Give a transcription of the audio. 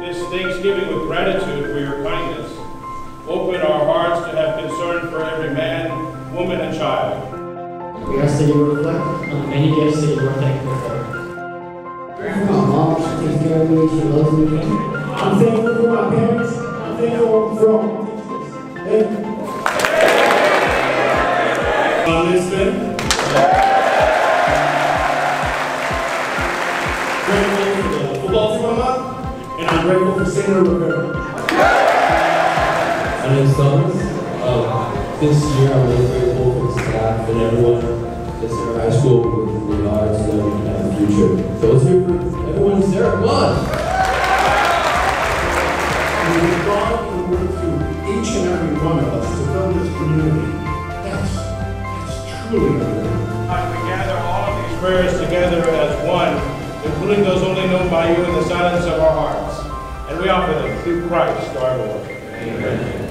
this Thanksgiving with gratitude for your kindness. Open our hearts to have concern for every man, woman, and child. We ask that you reflect on the many gifts that you are thankful for. Grateful for my mom, she takes care of me, she loves me. I'm thankful for my parents. I'm thankful for all my teachers. Thank you. On Smith. Grateful I'm grateful for Senator Rivera. My name's Thomas. Um, this year I'm really grateful for the staff and everyone that's in our high school working really hard so that we can have a future. So let's hear for everyone who's there. Come on! And we've gone and worked through each and every one of us to build this community. That's, that's truly amazing. As we gather all of these prayers together as one, including those only known by you in the silence of our hearts. And we offer them through Christ our Lord. Amen.